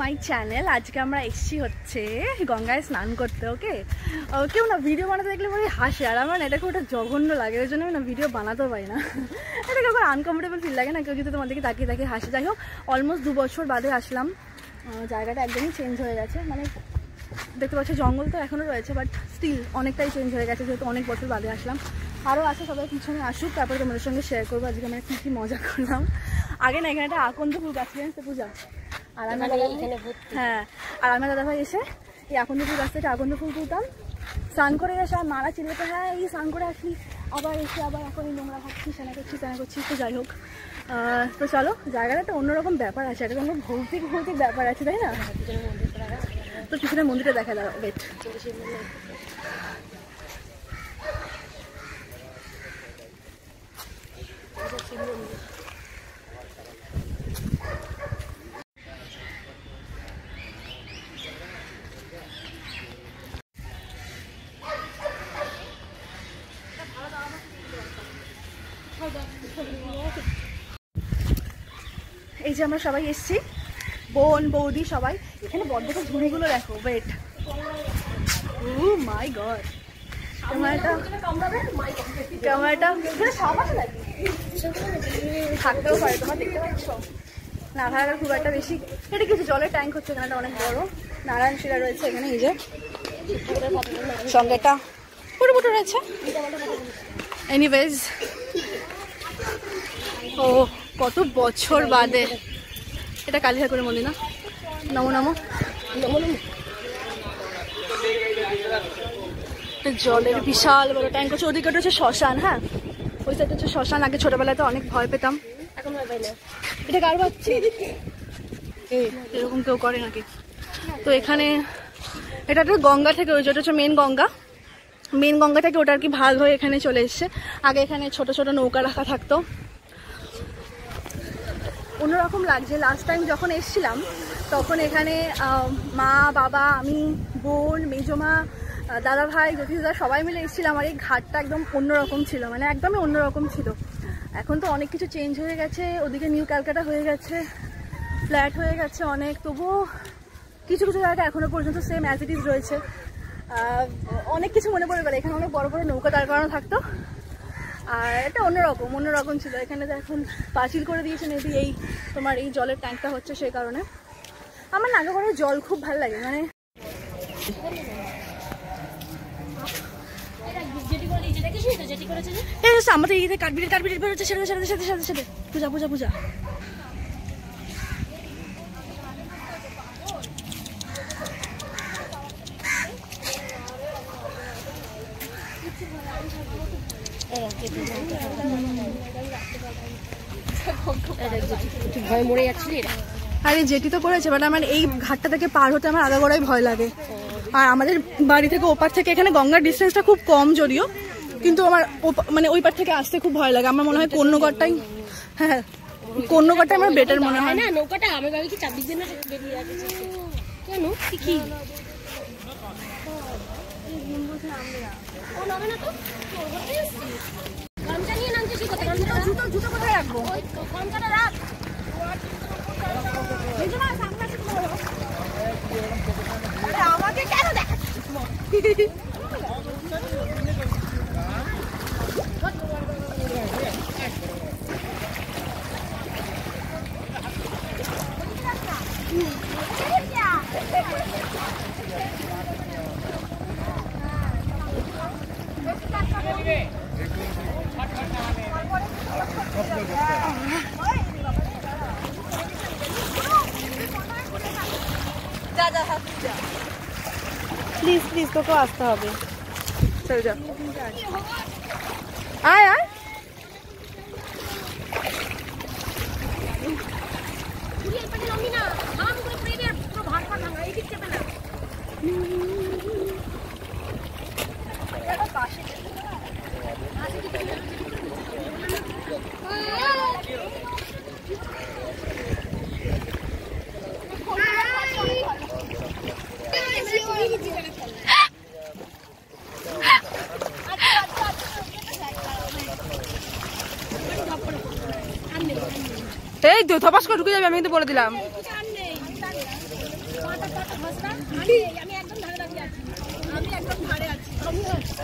My channel আজকে আমরা এসছি হচ্ছে গঙ্গায় স্নান করতে ওকে কেউ না ভিডিও বানাতে দেখলে পরে হাসে, আর আমার এটাকে ওটা জঘন্য লাগে, ওই জন্য আমি না ভিডিও বানাতেও পারি না। এটাকে আবার আনকমফোর্টেবল ফিল লাগে না, কেউ যদি তোমাদেরকে তাকিয়ে তাকিয়ে হাসে। যাই হোক অলমোস্ট দু বছর বাদে আসলাম। জায়গাটা একদমই চেঞ্জ হয়ে গেছে মানে দেখতে পাচ্ছি জঙ্গল তো এখনও রয়েছে বাট স্টিল অনেকটাই চেঞ্জ হয়ে গেছে, যেহেতু অনেক বছর বাদে আসলাম। আরও আছে সবাই পিছনে আসুক, তারপরে তোমাদের সঙ্গে শেয়ার করব, আজকে আমরা কী কী মজা করলাম। আগে না এখানে একটা আকন্দ ফুল গাছ পূজা? আর আমরা হ্যাঁ আর আমরা দাদা ভাই এসে এই আকন্দ ফুল গাছ থেকে আকন্দ ফুল তুলতাম। স্নান করে এসে আর মারা চিল্লাতে হ্যাঁ এই স্নান করে আসলি আবার এসে আবার এখন এই নোংরা খাচ্ছিস স্নান করছিস স্নান করছিস তো যাই হোক। তো চলো জায়গাটা একটা অন্যরকম ব্যাপার আছে এটা কোনো ভৌতিক ভৌতিক ব্যাপার আছে তাই না? তো পিছনে মন্দিরটা দেখা দাও ওয়েট এই যে আমরা সবাই এসছি, বোন, বৌদি, সবাই। এখানে বড্ড ঝুড়িগুলো দেখো ওয়েট মাই গড থাকতেও তোমার দেখতে খুব একটা বেশি এটা কিছু জলের ট্যাঙ্ক হচ্ছে এখানে অনেক বড়। নারায়ণ রয়েছে এখানে যে। ও, কত বছর বাদে। এটা কালী ঠাকুরের মন্দির না? নমো নমো। জলের বিশাল বড় ট্যাঙ্ক হচ্ছে ওদিকে হচ্ছে শ্মশান হ্যাঁ? ওই সাইড হচ্ছে শ্মশান, আগে ছোটবেলায় তো অনেক ভয় পেতাম। এটা কার এরকম কেউ করে নাকি? তো এখানে, এটা তো গঙ্গা থেকে ওই যেটা হচ্ছে মেন গঙ্গা। মেন গঙ্গা থেকে ওটা আর কি ভাগ হয়ে এখানে চলে এসছে। আগে এখানে ছোট ছোট নৌকা রাখা থাকতো। অন্যরকম লাগছে। লাস্ট টাইম যখন এসছিলাম, তখন এখানে মা, বাবা, আমি, বোন, মেজমা দাদা ভাই জ্যোতিষদা সবাই মিলে এসেছিলাম আর এই ঘাটটা একদম অন্যরকম ছিল মানে একদমই অন্যরকম ছিল। এখন তো অনেক কিছু চেঞ্জ হয়ে গেছে, ওদিকে নিউ ক্যালকাটা হয়ে গেছে ফ্ল্যাট হয়ে গেছে অনেক, তবুও কিছু কিছু জায়গা এখনও পর্যন্ত সেম অ্যাজ ইট ইজ রয়েছে। অনেক কিছু মনে পড়ে গেলে এখানে অনেক বড় বড় নৌকা দাঁড় করানো থাকতো। আর এটা অন্যরকম অন্যরকম ছিল। এখানে তো এখন পাঁচিল করে দিয়েছেন এটি এই তোমার এই জলের ট্যাঙ্কটা হচ্ছে সেই কারণে। আমার নাগাগড়ের জল খুব ভালো লাগে মানে আমাদের এই কাঠবিড়ের কাঠবিড়ের বেরোচ্ছে সেটা সেটা সাথে সাথে সাথে পূজা পূজা পূজা তুই ভয় মরে যাচ্ছিলি আরে যেটি তো করেছে বাট আমার এই ঘাটটা থেকে পার হতে আমার আগাগোড়াই ভয় লাগে। আর আমাদের বাড়ি থেকে ওপার থেকে এখানে গঙ্গার ডিস্টেন্সটা খুব কম যদিও কিন্তু আমার মানে ওই পার থেকে আসতে খুব ভয় লাগে। আমার মনে হয় কন্যগড়টাই হ্যাঁ কন্যগড়টাই আমার বেটার মনে হয়। না নৌকাটা আমি ভাবি কি কেন? কি জুতো কোথায় রাখব? রাখ। আমাকে কেন দেখাচ্ছিস তোকেও আসতে হবে চল যা আয় আয় পুরি এই পাশে নামবি না ঠাস করে ঢুকে যাবে, আমি কিন্তু বলে দিলাম।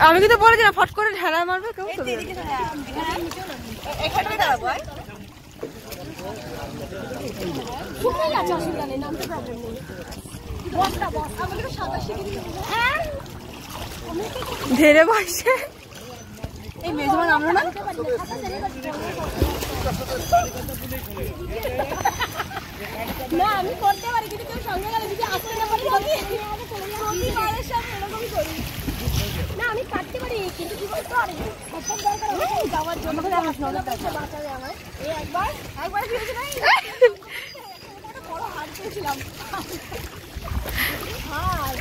আমি কিন্তু বলে দিলাম, ফট করে ঢেলা মারবে, কেউ ধেরে বসে। এই মেজমান আমরা না? না আমি করতে পারি কিন্তু কেউ সঙ্গে গেলে যদি আসতে না পারি আমি প্রতিবারের সাথে এরকমই করি। না আমি কাটতে পারি কিন্তু কি বলতো আর সব দরকার হবে যাওয়ার জন্য। বাঁচাবে আমার এই একবার একবার নাই একটা বড় হার পেয়েছিলাম হার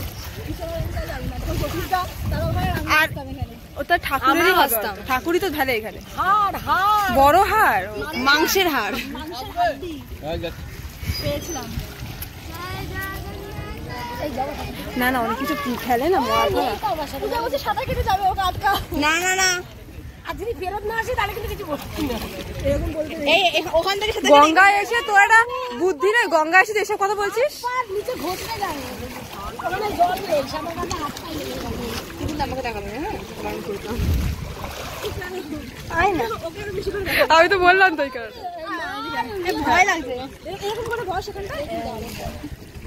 না। তার ওখানে আমি আসতাম এখানে ওটা ঠাকুরেরই হাসতাম। ঠাকুরই তো ঢালে এখানে। হার হার। বড় হার? মাংসের হার। মাংসের পেয়েছিলাম না না অনেক কিছু খেলে না মরা ফরা। পূজা বলছে সাঁতার কেটে যাবে ওকে আটকা না না না। গঙ্গায় এসে তোর একটা বুদ্ধি নেই? গঙ্গায় এসে এসব কথা বলছিস? নিচে ঘষতে যায়। কিন্তু আমাকে দেখাবে হ্যাঁ? আমি তো বললাম তো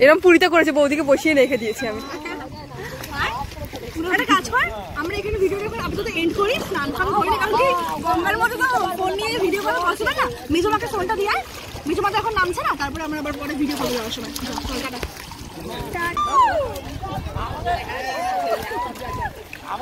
এরকম পুরিতে করেছে, বৌদিকে বসিয়ে রেখে দিয়েছি আমি। একটা কাজ কর, আমরা এখানে এন্ড করি স্নান কারণ ফোন নিয়ে ভিডিও না। দিয়ে এখন নামছে না, তারপরে আমরা পরে ভিডিও করে যাওয়ার সময়। এই তুই ওটা হাতে দিয়ে ফাঁসে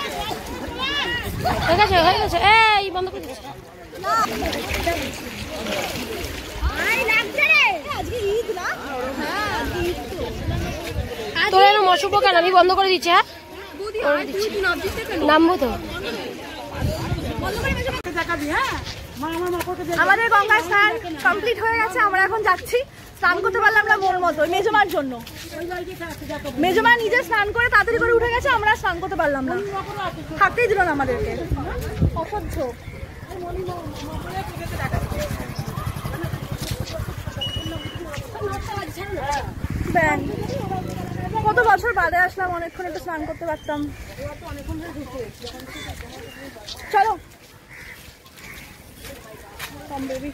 হ্যাঁ হয়ে গেছে হয়ে গেছে এই বন্ধ করে দিচ্ছি হ্যাঁ তোর অশুভ কেন? আমি বন্ধ করে দিচ্ছি হ্যাঁ? নামবো তো। আমাদের গঙ্গা স্নান কমপ্লিট হয়ে গেছে, আমরা এখন যাচ্ছি। স্নান করতে পারলাম না মন মতো, মেজমার জন্য। মেজমা নিজে স্নান করে তাড়াতাড়ি করে উঠে গেছে, আমরা স্নান করতে পারলাম না। থাকতেই দিল না আমাদেরকে। অসহ্য। কত বছর বাদে আসলাম, অনেকক্ষণ একটু স্নান করতে পারতাম। চলো। কম বেবি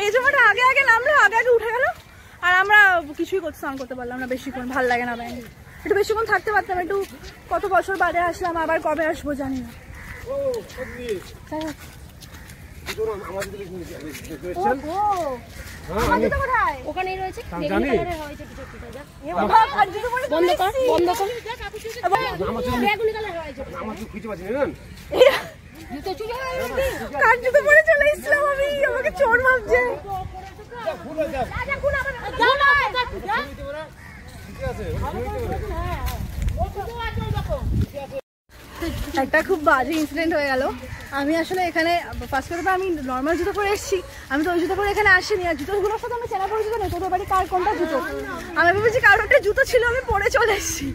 মেজমাটা আগে আগে নামলো আগে আগে উঠে গেল। আর আমরা কিছুই করতে স্নান করতে পারলাম না বেশিক্ষণ ভালো লাগে না ব্যাং একটু বেশিক্ষণ থাকতে পারতাম একটু কত বছর বাদে আসলাম আবার কবে আসব জানি না। ওখানেই রয়েছে। বন্ধ কর বন্ধ কর। হয়ে গেছে কার জুতো পরে চলে এসেছিলাম আমি, আমাকে চোর একটা খুব বাজে ইনসিডেন্ট হয়ে গেল। আমি আসলে এখানে ফার্স্ট কথা আমি নর্মাল জুতো পরে এসেছি। আমি তো ওই জুতো পরে এখানে আসিনি, আর জুতোগুলোর সাথে আমি চেনা পরিচিত নেই, তোদের বাড়ি কার কোনটা জুতো? আমি ভেবেছি কারোর একটা জুতো ছিল, আমি পরে চলে এসেছি।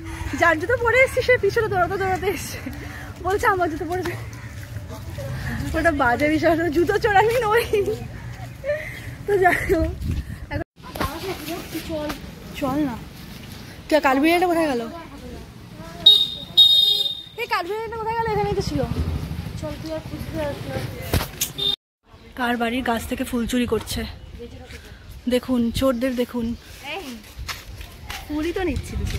যার জুতো পরে এসেছি, সে পিছনে দৌড়াতে দৌড়াতে এসছে। বলছে, আমার জুতো পরে। ওটা বাজে বিষয় জুতো আমি নই। তো যাই হোক। চল না। কে কালবিরিয়াটা কোথায় গেল? এই কাঠবিড়ালিটা কোথায় গেল? এখানেই তো ছিল। চল তুই আর কার বাড়ির গাছ থেকে ফুল চুরি করছে? দেখুন চোরদের দেখুন। ফুলই তো নিচ্ছি দুটো।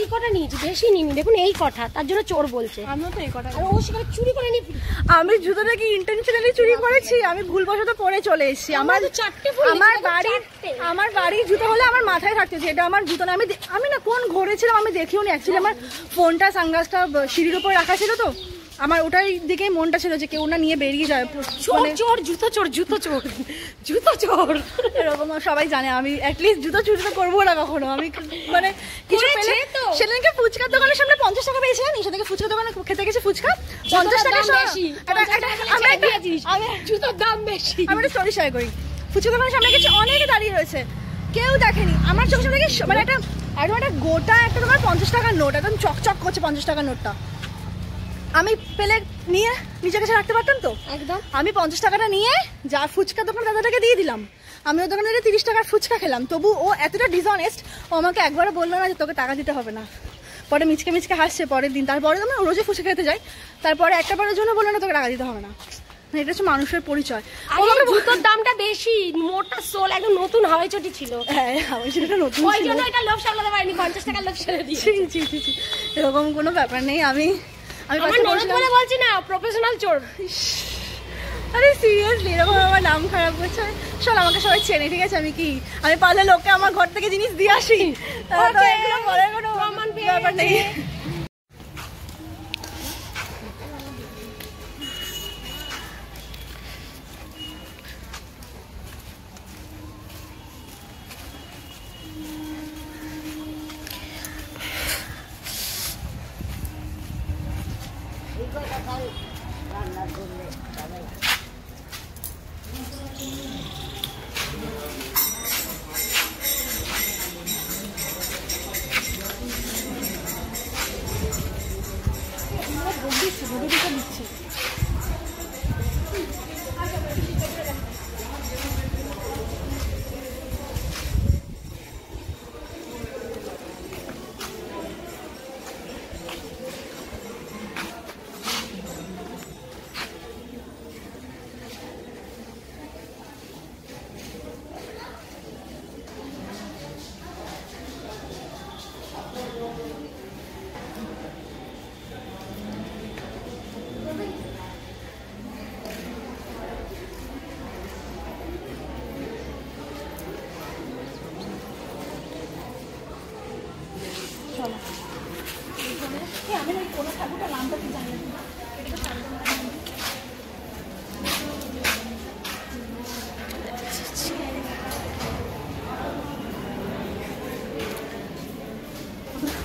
এই কটা নিয়েছি বেশি নিইনি। দেখুন এই কটা তার জন্য চোর বলছে। আমিও তো এই কটা আর ও সেখানে চুরি করে নিয়ে আমি জুতোটা কি ইন্টেনশনালি চুরি করেছি আমি ভুলবশত পরে চলে এসেছি। আমার চারটে আমার বাড়ি বাড়ির আমার বাড়ির জুতো হলে আমার মাথায় থাকতো যে এটা আমার জুতো না। আমি আমি না কোন ঘরে ছিলাম আমি দেখিও নি। অ্যাকচুয়ালি আমার ফোনটা সাংগাসটা সিঁড়ির উপর রাখা ছিল তো। আমার ওটাই দিকে মনটা ছিল যে কেউ না নিয়ে বেরিয়ে যায়। চোর মানে চোর জুতো চোর জুতো চোর জুতো চোর। এরকম সবাই জানে আমি অ্যাটলিস্ট জুতো চুরি তো করব না কখনো। আমি মানে কিছু পেলে সেদিনকে ফুচকার দোকানের সামনে পঞ্চাশ টাকা পেয়েছি জানিস সেদিনকে ফুচকার দোকানে খেতে গেছি ফুচকা। পঞ্চাশ টাকা বেশি। জুতোর দাম বেশি। আমি একটা স্টোরি শেয়ার করি। ফুচকা দোকানের সামনে গেছি অনেকে দাঁড়িয়ে রয়েছে। কেউ দেখেনি। আমার চোখের সামনে মানে একটা একদম একটা গোটা একটা তোমার পঞ্চাশ টাকার নোট একদম চকচক করছে পঞ্চাশ টাকার নোটটা আমি পেলে নিয়ে নিজের কাছে রাখতে পারতাম তো? একদম। আমি পঞ্চাশ টাকাটা নিয়ে যা ফুচকা দোকান দাদাটাকে দিয়ে দিলাম। আমি ওর দোকানে থেকে তিরিশ টাকার ফুচকা খেলাম। তবু ও এতটা ডিসঅনেস্ট ও আমাকে একবারও বলল না যে তোকে টাকা দিতে হবে না। পরে মিচকে মিচকে হাসছে পরের দিন। তারপরে তো আমরা রোজই ফুচকা খেতে যাই তারপরে একটা বারের জন্য বলল না তোকে টাকা দিতে হবে না। এটা হচ্ছে মানুষের পরিচয়। জুতোর দামটা বেশি। মোটা সোল একদম নতুন হাওয়াই চটি ছিল। হ্যাঁ আমি সেটা নতুন ওই জন্য এটা লোভ সামলাতে পারিনি। পঞ্চাশ টাকার লোভ সামলে দিয়েছি। এরকম কোনো ব্যাপার নেই। আমি আমি বলে বলছি না প্রফেশনাল চোর। আরে সিরিয়াসলি এরকম আমার নাম খারাপ করছে। চল আমাকে সবাই চেনে ঠিক আছে? আমি কি? আমি পারলে লোককে আমার ঘর থেকে জিনিস দিয়ে আসি। তো এগুলো বলার কোনো ব্যাপার নেই।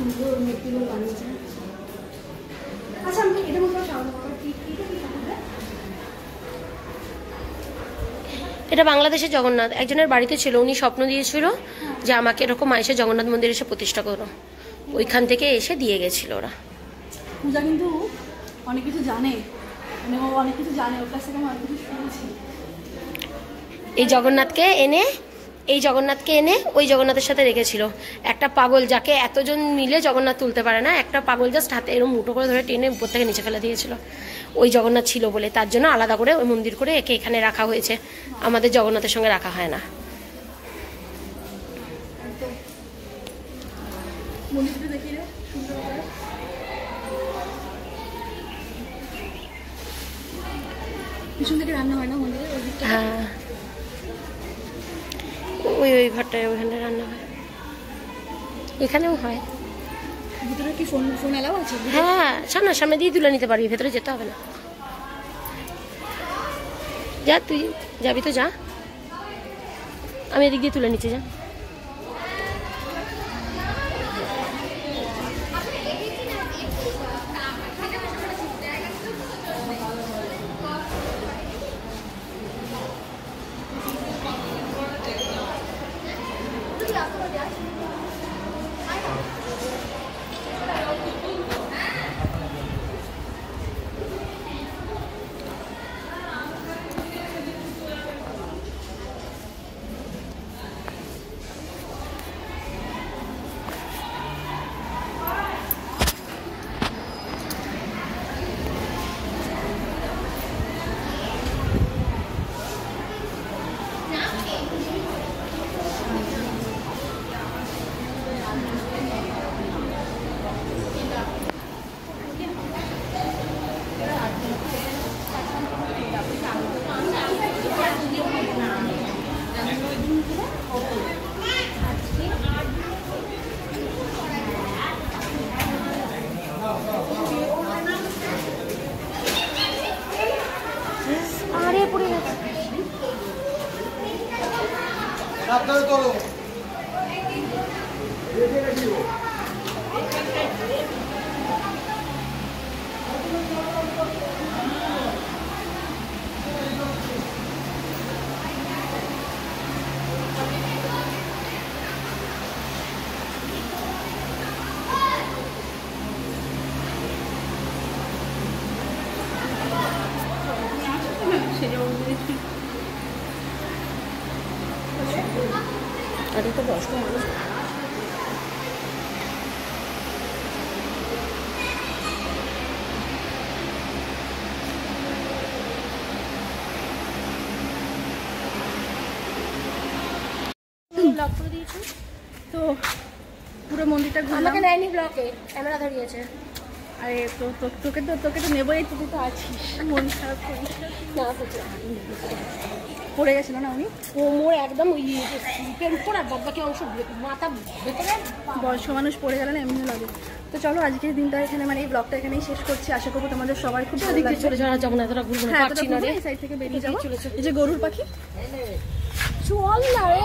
সুন্দর মূর্তিগুলো বানিয়েছে আচ্ছা আমি এটা মতো বাংলাদেশের জগন্নাথ। একজনের বাড়িতে ছিল উনি স্বপ্ন দিয়েছিল যে আমাকে এরকম আইসে জগন্নাথ মন্দির এসে প্রতিষ্ঠা করো। ওইখান থেকে এসে দিয়ে গেছিল ওরা। পূজা কিন্তু অনেক কিছু জানে। মানে অনেক কিছু জানে ওর কাছ থেকে আমি অনেক কিছু শুনেছি। এই জগন্নাথকে এনে এই জগন্নাথকে এনে ওই জগন্নাথের সাথে রেখেছিল। একটা পাগল যাকে এতজন মিলে জগন্নাথ তুলতে পারে না একটা পাগল জাস্ট হাতে এরকম মুঠো করে ধরে টেনে উপর থেকে নিচে ফেলে দিয়েছিল। ওই জগন্নাথ ছিল বলে তার জন্য আলাদা করে ওই মন্দির করে একে এখানে রাখা হয়েছে। আমাদের জগন্নাথের সঙ্গে রাখা হয় না। পিছন থেকে রান্না হয় না মন্দিরে? হ্যাঁ। ওই ওই ঘরটায় ওইখানে রান্না হয়। এখানেও হয়। ভিতরে কি ফোন ফোন এলাও আছে? হ্যাঁ সামনে সামনে দিয়ে তুলে নিতে পারবি ভেতরে যেতে হবে না। যা তুই যাবি তো যা। আমি এদিক দিয়ে তুলে নিচ্ছি যা। ব্লক করে দিয়েছি। তো পুরো মন্দিরটা আমাকে নেয়নি ব্লকে ক্যামেরা ধরিয়েছে। আরে তো তো- তোকে তো তোকে তো নেবোই তুই তো আছিস। মন খারাপ করিস না। পড়ে গেছিল না উনি? কোমর একদম ওই স্লিপের উপর আর বাকি অংশ মাথা ভেতরে বয়স্ক মানুষ পড়ে গেলে না এমনি লাগে। তো চলো আজকের দিনটা এখানে মানে এই ব্লগটা এখানেই শেষ করছি। আশা করব তোমাদের সবাই খুব ভালো লাগবে। চলে যাওয়া যাব না এতটা ঘুরবো না হ্যাঁ পারছি না রে। এই সাইড থেকে বেরিয়ে যাব। এই যে গরুর পাখি। চল না রে